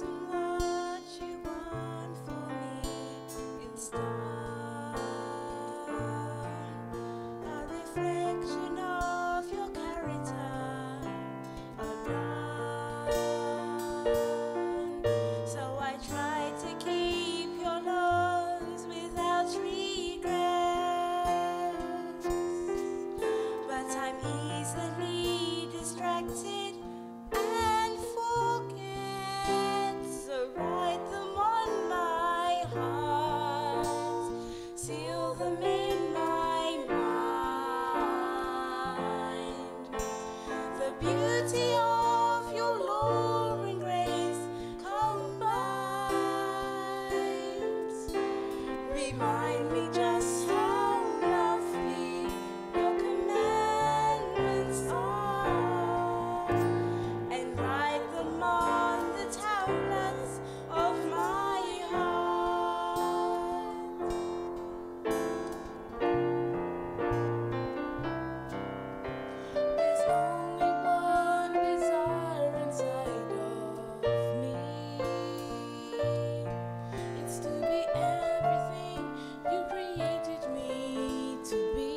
to love. over me.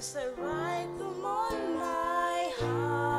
I said, write them on my heart.